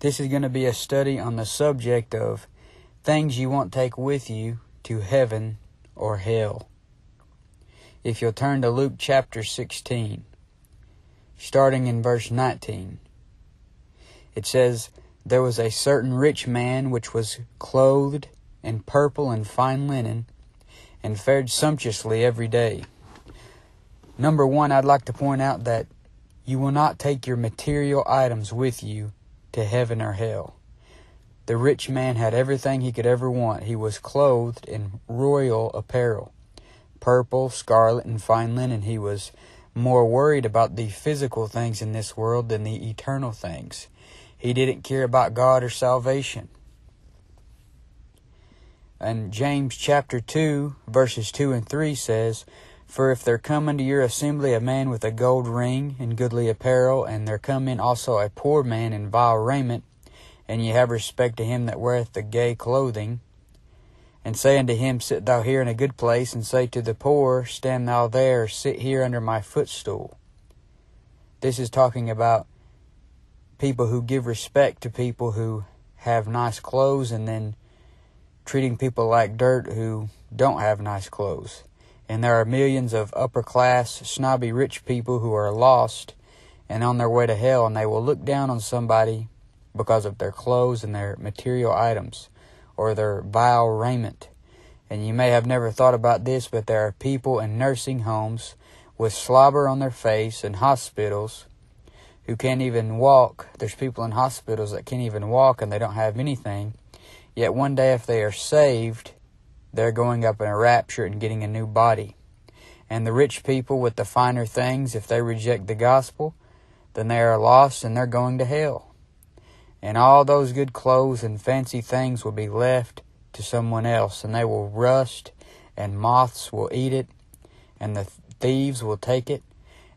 This is going to be a study on the subject of things you won't take with you to heaven or hell. If you'll turn to Luke chapter 16, starting in verse 19, it says, There was a certain rich man which was clothed in purple and fine linen, and fared sumptuously every day. Number one, I'd like to point out that you will not take your material items with you to heaven or hell. The rich man had everything he could ever want. He was clothed in royal apparel, purple, scarlet, and fine linen. He was more worried about the physical things in this world than the eternal things. He didn't care about God or salvation. And James chapter 2, verses 2 and 3 says, For if there come into your assembly a man with a gold ring and goodly apparel, and there come in also a poor man in vile raiment, and ye have respect to him that weareth the gay clothing, and say unto him, Sit thou here in a good place, and say to the poor, Stand thou there, sit here under my footstool. This is talking about people who give respect to people who have nice clothes and then treating people like dirt who don't have nice clothes. And there are millions of upper class, snobby rich people who are lost and on their way to hell, and they will look down on somebody because of their clothes and their material items or their vile raiment. And you may have never thought about this, but there are people in nursing homes with slobber on their face in hospitals who can't even walk. There's people in hospitals that can't even walk and they don't have anything Yet one day, if they are saved, they're going up in a rapture and getting a new body. And the rich people with the finer things, if they reject the gospel, then they are lost and they're going to hell. And all those good clothes and fancy things will be left to someone else, and they will rust, and moths will eat it, and the thieves will take it.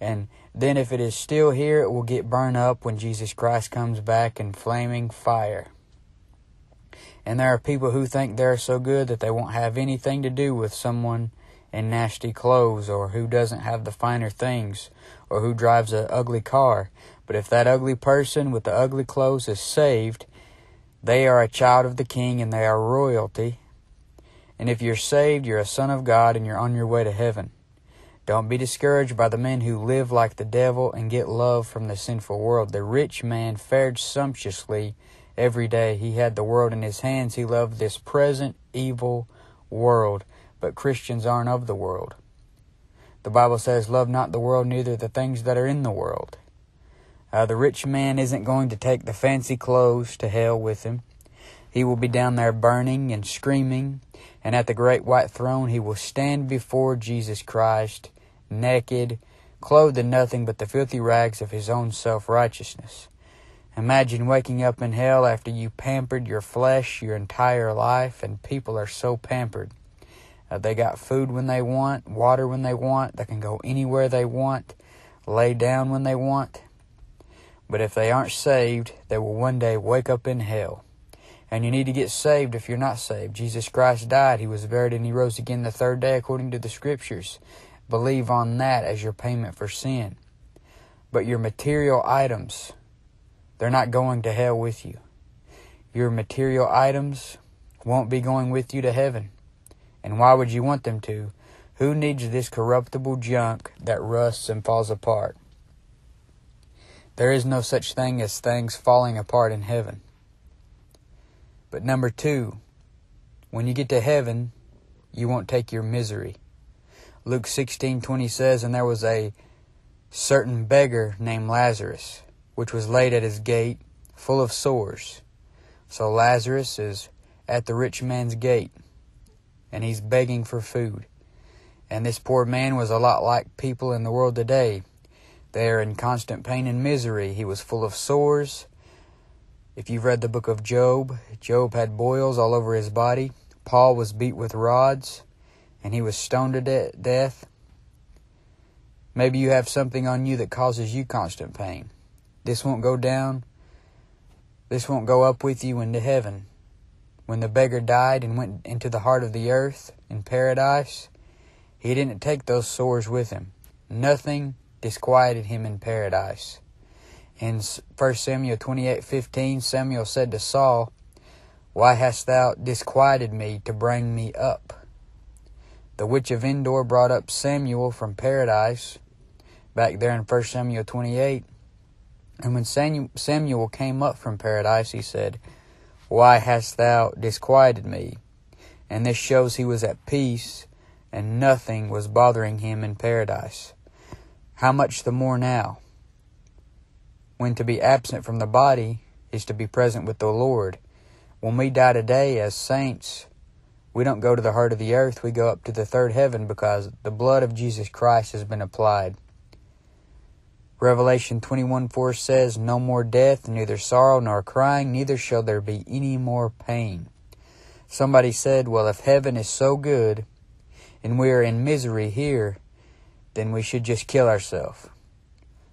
And then, if it is still here, it will get burned up when Jesus Christ comes back in flaming fire. And there are people who think they're so good that they won't have anything to do with someone in nasty clothes or who doesn't have the finer things or who drives an ugly car. But if that ugly person with the ugly clothes is saved, they are a child of the king and they are royalty. And if you're saved, you're a son of God and you're on your way to heaven. Don't be discouraged by the men who live like the devil and get love from the sinful world. The rich man fared sumptuously Every day he had the world in his hands. He loved this present evil world, but Christians aren't of the world. The Bible says, Love not the world, neither the things that are in the world. Uh, the rich man isn't going to take the fancy clothes to hell with him. He will be down there burning and screaming, and at the great white throne he will stand before Jesus Christ, naked, clothed in nothing but the filthy rags of his own self righteousness. Imagine waking up in hell after you pampered your flesh your entire life, and people are so pampered. Uh, they got food when they want, water when they want, they can go anywhere they want, lay down when they want. But if they aren't saved, they will one day wake up in hell. And you need to get saved if you're not saved. Jesus Christ died, He was buried, and He rose again the third day according to the Scriptures. Believe on that as your payment for sin. But your material items, they're not going to hell with you. Your material items won't be going with you to heaven. And why would you want them to? Who needs this corruptible junk that rusts and falls apart? There is no such thing as things falling apart in heaven. But number two, when you get to heaven, you won't take your misery. Luke 16:20 says, "And there was a certain beggar named Lazarus, which was laid at his gate, full of sores. So Lazarus is at the rich man's gate, and he's begging for food. And this poor man was a lot like people in the world today. They are in constant pain and misery. He was full of sores. If you've read the book of Job, Job had boils all over his body. Paul was beat with rods, and he was stoned to de- death. Maybe you have something on you that causes you constant pain. This won't go down. This won't go up with you into heaven. When the beggar died and went into the heart of the earth in paradise, he didn't take those sores with him. Nothing disquieted him in paradise. In 1 Samuel 28:15, Samuel said to Saul, "Why hast thou disquieted me to bring me up?" The witch of Endor brought up Samuel from paradise back there in 1 Samuel 28. And when Samuel came up from paradise, he said, Why hast thou disquieted me? And this shows he was at peace and nothing was bothering him in paradise. How much the more now? When to be absent from the body is to be present with the Lord. When we die today as saints, we don't go to the heart of the earth, we go up to the third heaven because the blood of Jesus Christ has been applied. Revelation 21 4 says, No more death, neither sorrow nor crying, neither shall there be any more pain. Somebody said, Well, if heaven is so good and we are in misery here, then we should just kill ourselves.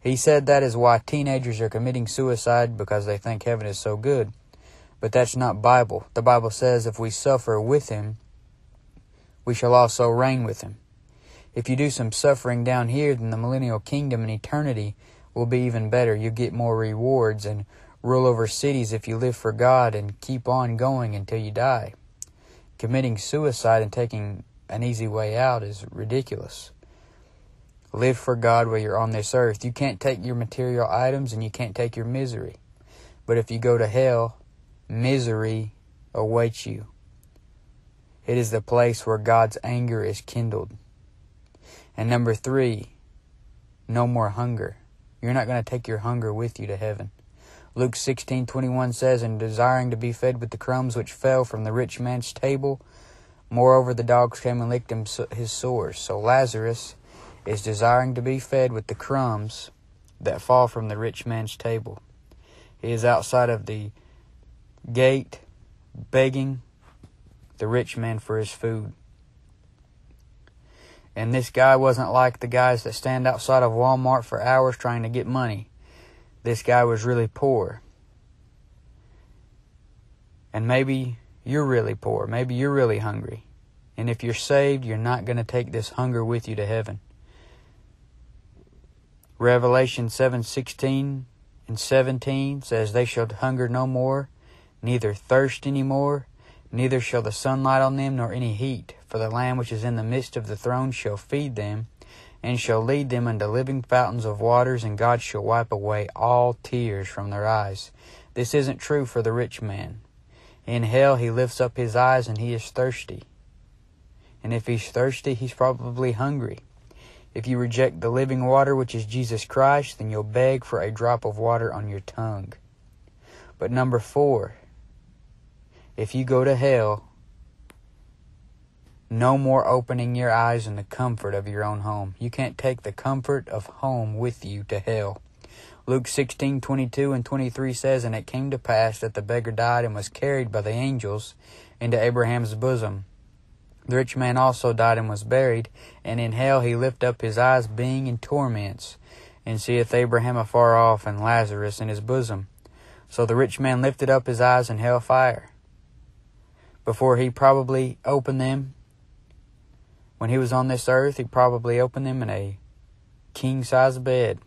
He said that is why teenagers are committing suicide because they think heaven is so good. But that's not Bible. The Bible says if we suffer with him, we shall also reign with him. If you do some suffering down here, then the millennial kingdom and eternity will be even better. You get more rewards and rule over cities if you live for God and keep on going until you die. Committing suicide and taking an easy way out is ridiculous. Live for God while you're on this earth. You can't take your material items and you can't take your misery. But if you go to hell, misery awaits you. It is the place where God's anger is kindled. And number three, no more hunger. You're not going to take your hunger with you to heaven. Luke 16:21 says, "And desiring to be fed with the crumbs which fell from the rich man's table, moreover the dogs came and licked him his sores." So Lazarus is desiring to be fed with the crumbs that fall from the rich man's table. He is outside of the gate begging the rich man for his food. And this guy wasn't like the guys that stand outside of Walmart for hours trying to get money. This guy was really poor. And maybe you're really poor. Maybe you're really hungry. And if you're saved, you're not going to take this hunger with you to heaven. Revelation 7:16 and 17 says they shall hunger no more, neither thirst any more, neither shall the sun light on them nor any heat, for the lamb which is in the midst of the throne shall feed them and shall lead them unto living fountains of waters, and God shall wipe away all tears from their eyes. This isn't true for the rich man. In hell, he lifts up his eyes and he is thirsty. And if he's thirsty, he's probably hungry. If you reject the living water, which is Jesus Christ, then you'll beg for a drop of water on your tongue. But number four, if you go to hell, no more opening your eyes in the comfort of your own home. You can't take the comfort of home with you to hell. Luke 16:22 and 23 says, And it came to pass that the beggar died and was carried by the angels into Abraham's bosom. The rich man also died and was buried, and in hell he lift up his eyes, being in torments, and seeth Abraham afar off, and Lazarus in his bosom. So the rich man lifted up his eyes in hell fire. Before he probably opened them, when he was on this earth, he probably opened them in a king size bed.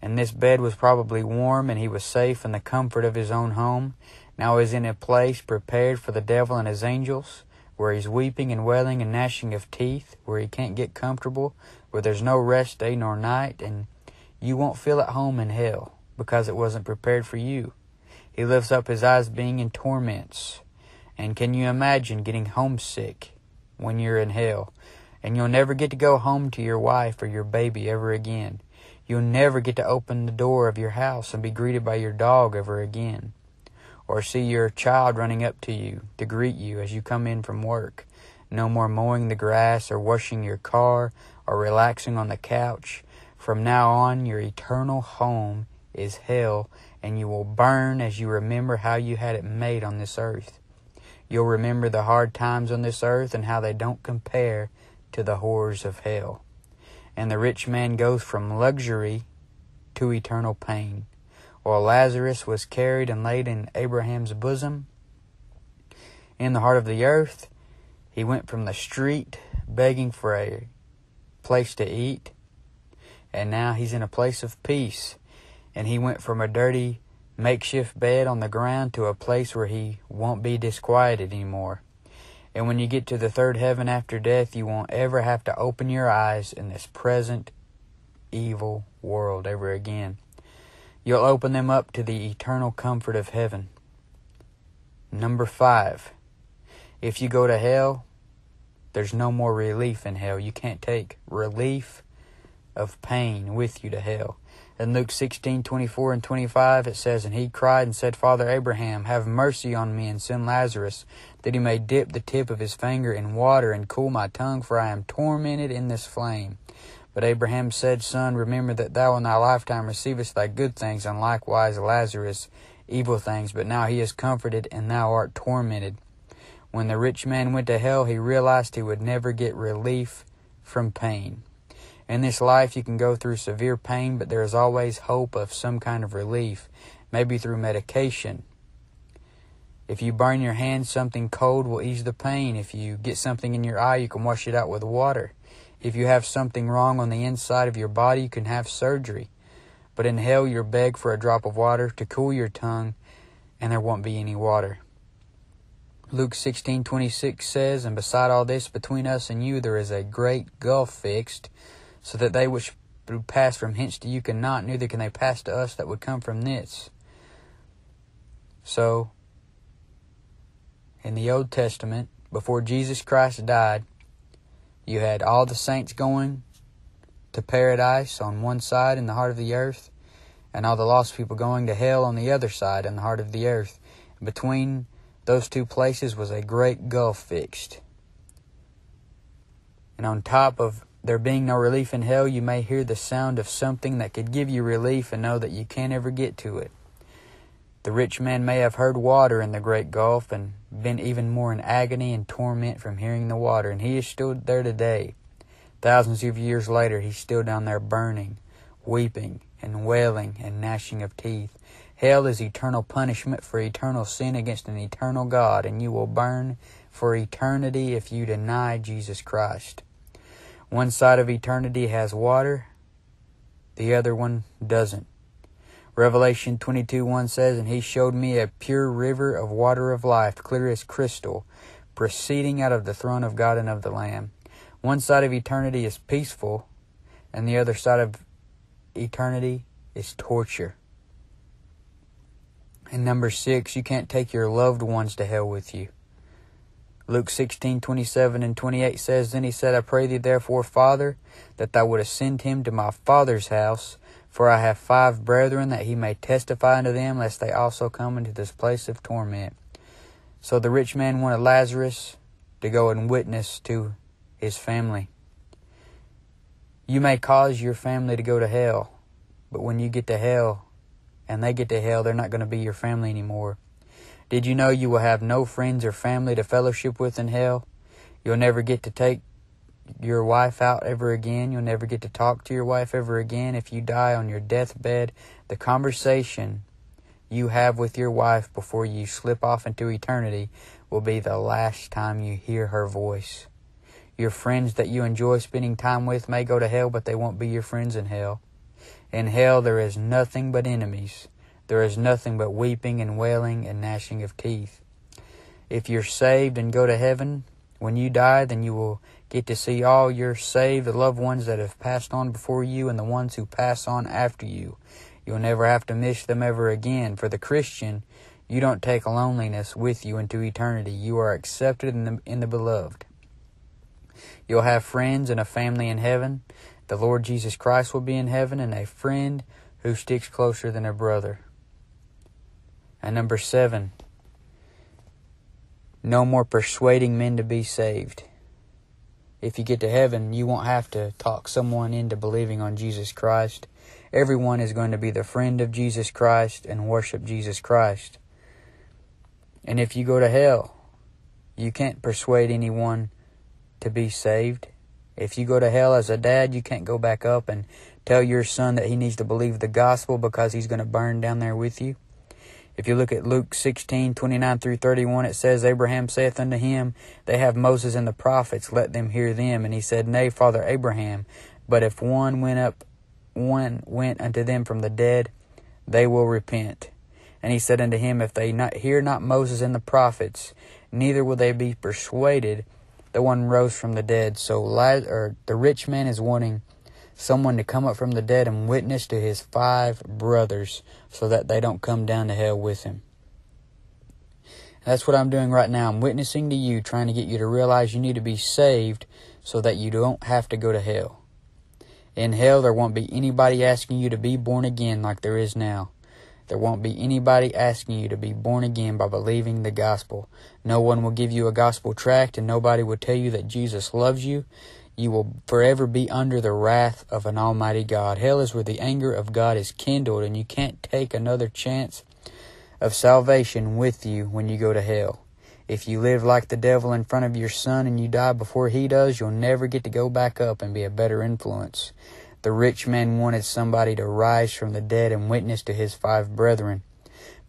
And this bed was probably warm, and he was safe in the comfort of his own home. Now he's in a place prepared for the devil and his angels where he's weeping and wailing and gnashing of teeth, where he can't get comfortable, where there's no rest day nor night, and you won't feel at home in hell because it wasn't prepared for you. He lifts up his eyes being in torments. And can you imagine getting homesick when you're in hell? And you'll never get to go home to your wife or your baby ever again. You'll never get to open the door of your house and be greeted by your dog ever again or see your child running up to you to greet you as you come in from work. No more mowing the grass or washing your car or relaxing on the couch. From now on, your eternal home is hell, and you will burn as you remember how you had it made on this earth. You'll remember the hard times on this earth and how they don't compare to the horrors of hell. And the rich man goes from luxury to eternal pain. While Lazarus was carried and laid in Abraham's bosom, in the heart of the earth, he went from the street begging for a place to eat, and now he's in a place of peace. And he went from a dirty makeshift bed on the ground to a place where he won't be disquieted anymore. And when you get to the third heaven after death, you won't ever have to open your eyes in this present evil world ever again. You'll open them up to the eternal comfort of heaven. Number five, if you go to hell, there's no more relief in hell. You can't take relief of pain with you to hell. In Luke 16, 24 and 25, it says, And he cried and said, Father Abraham, have mercy on me, and send Lazarus, that he may dip the tip of his finger in water and cool my tongue, for I am tormented in this flame. But Abraham said, Son, remember that thou in thy lifetime receivest thy good things, and likewise Lazarus evil things, but now he is comforted, and thou art tormented. When the rich man went to hell, he realized he would never get relief from pain. In this life, you can go through severe pain, but there is always hope of some kind of relief, maybe through medication. If you burn your hand, something cold will ease the pain. If you get something in your eye, you can wash it out with water. If you have something wrong on the inside of your body, you can have surgery. But in hell, you're begged for a drop of water to cool your tongue, and there won't be any water. Luke 16:26 says, "And beside all this, between us and you there is a great gulf fixed, so that they which would pass from hence to you cannot, neither can they pass to us that would come from thence." So, in the Old Testament, before Jesus Christ died, you had all the saints going to paradise on one side in the heart of the earth, and all the lost people going to hell on the other side in the heart of the earth. Between those two places was a great gulf fixed. And on top of there being no relief in hell, you may hear the sound of something that could give you relief and know that you can't ever get to it. The rich man may have heard water in the great gulf and been even more in agony and torment from hearing the water, and he is still there today. Thousands of years later, he's still down there burning, weeping, and wailing and gnashing of teeth. Hell is eternal punishment for eternal sin against an eternal God, and you will burn for eternity if you deny Jesus Christ. One side of eternity has water, the other one doesn't. Revelation 22 1 says, And he showed me a pure river of water of life, clear as crystal, proceeding out of the throne of God and of the Lamb. One side of eternity is peaceful, and the other side of eternity is torture. And number six, you can't take your loved ones to hell with you. Luke 16, 27 and 28 says, Then he said, I pray thee therefore, Father, that thou wouldest send him to my father's house, for I have five brethren, that he may testify unto them, lest they also come into this place of torment. So the rich man wanted Lazarus to go and witness to his family. You may cause your family to go to hell, but when you get to hell, and they get to hell, they're not going to be your family anymore. Did you know you will have no friends or family to fellowship with in hell? You'll never get to take your wife out ever again. You'll never get to talk to your wife ever again. If you die on your deathbed, the conversation you have with your wife before you slip off into eternity will be the last time you hear her voice. Your friends that you enjoy spending time with may go to hell, but they won't be your friends in hell. In hell there is nothing but enemies. There is nothing but weeping and wailing and gnashing of teeth. If you're saved and go to heaven, when you die, then you will get to see all your saved the loved ones that have passed on before you and the ones who pass on after you. You'll never have to miss them ever again. For the Christian, you don't take loneliness with you into eternity. You are accepted in the, in the beloved. You'll have friends and a family in heaven. The Lord Jesus Christ will be in heaven and a friend who sticks closer than a brother. And number seven, no more persuading men to be saved. If you get to heaven, you won't have to talk someone into believing on Jesus Christ. Everyone is going to be the friend of Jesus Christ and worship Jesus Christ. And if you go to hell, you can't persuade anyone to be saved. If you go to hell as a dad, you can't go back up and tell your son that he needs to believe the gospel because he's going to burn down there with you. If you look at Luke 16, 29 through 31, it says, Abraham saith unto him, They have Moses and the prophets, let them hear them. And he said, Nay, Father Abraham, but if one went up, one went unto them from the dead, they will repent. And he said unto him, If they not hear not Moses and the prophets, neither will they be persuaded. The one rose from the dead. So or the rich man is wanting someone to come up from the dead and witness to his five brothers so that they don't come down to hell with him. That's what I'm doing right now. I'm witnessing to you, trying to get you to realize you need to be saved so that you don't have to go to hell. In hell, there won't be anybody asking you to be born again like there is now. There won't be anybody asking you to be born again by believing the gospel. No one will give you a gospel tract, and nobody will tell you that Jesus loves you. You will forever be under the wrath of an almighty God. Hell is where the anger of God is kindled, and you can't take another chance of salvation with you when you go to hell. If you live like the devil in front of your son and you die before he does, you'll never get to go back up and be a better influence. The rich man wanted somebody to rise from the dead and witness to his five brethren.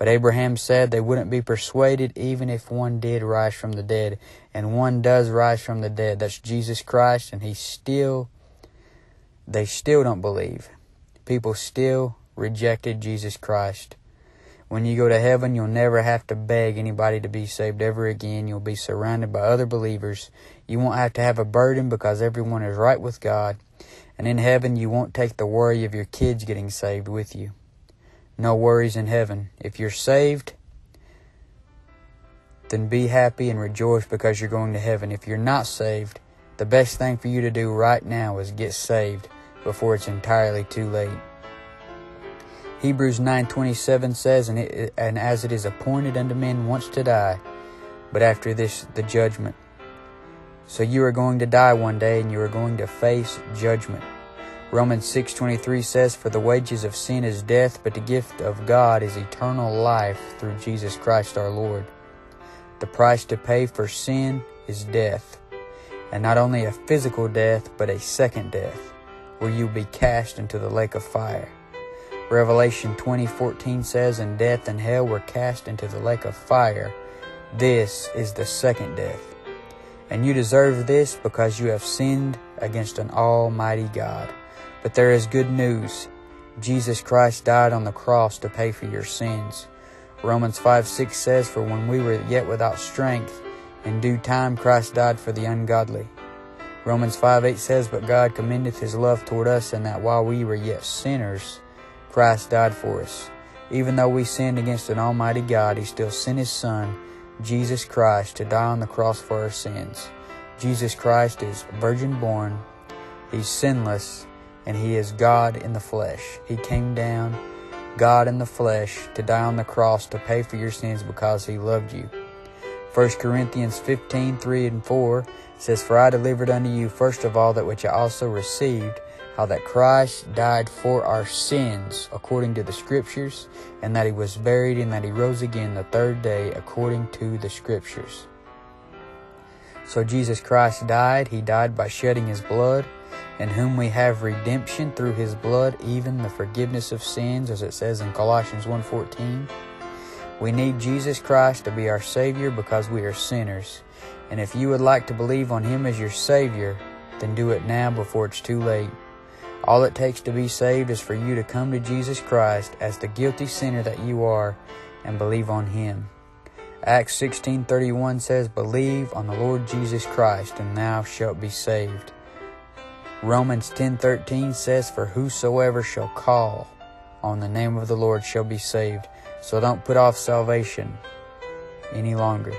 But Abraham said they wouldn't be persuaded even if one did rise from the dead. And one does rise from the dead. That's Jesus Christ, and he still, they still don't believe. People still rejected Jesus Christ. When you go to heaven, you'll never have to beg anybody to be saved ever again. You'll be surrounded by other believers. You won't have to have a burden because everyone is right with God. And in heaven, you won't take the worry of your kids getting saved with you. No worries in heaven. If you're saved, then be happy and rejoice because you're going to heaven. If you're not saved, the best thing for you to do right now is get saved before it's entirely too late. Hebrews 9:27 says, and, it, and as it is appointed unto men once to die, but after this the judgment. So you are going to die one day and you are going to face judgment. Romans 6:23 says, "For the wages of sin is death, but the gift of God is eternal life through Jesus Christ our Lord." The price to pay for sin is death, and not only a physical death, but a second death, where you'll be cast into the lake of fire. Revelation 20:14 says, "And death and hell were cast into the lake of fire. This is the second death. And you deserve this because you have sinned against an almighty God. But there is good news. Jesus Christ died on the cross to pay for your sins. Romans 5 6 says, For when we were yet without strength, in due time Christ died for the ungodly. Romans 5 8 says, But God commendeth his love toward us, in that while we were yet sinners, Christ died for us. Even though we sinned against an almighty God, he still sent his Son, Jesus Christ, to die on the cross for our sins. Jesus Christ is virgin born, he's sinless, and he is God in the flesh. He came down, God in the flesh, to die on the cross to pay for your sins because he loved you. 1 Corinthians 15, 3 and 4 says, For I delivered unto you first of all that which I also received, how that Christ died for our sins according to the Scriptures, and that he was buried, and that he rose again the third day according to the Scriptures. So Jesus Christ died. He died by shedding his blood, in whom we have redemption through his blood, even the forgiveness of sins, as it says in Colossians 1.14. We need Jesus Christ to be our Savior because we are sinners. And if you would like to believe on him as your Savior, then do it now before it's too late. All it takes to be saved is for you to come to Jesus Christ as the guilty sinner that you are and believe on him. Acts 16:31 says, "Believe on the Lord Jesus Christ and thou shalt be saved." Romans 10:13 says, "For whosoever shall call on the name of the Lord shall be saved." So don't put off salvation any longer.